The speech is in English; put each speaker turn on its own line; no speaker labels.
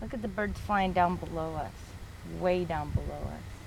Look at the birds flying down below us, way down below us.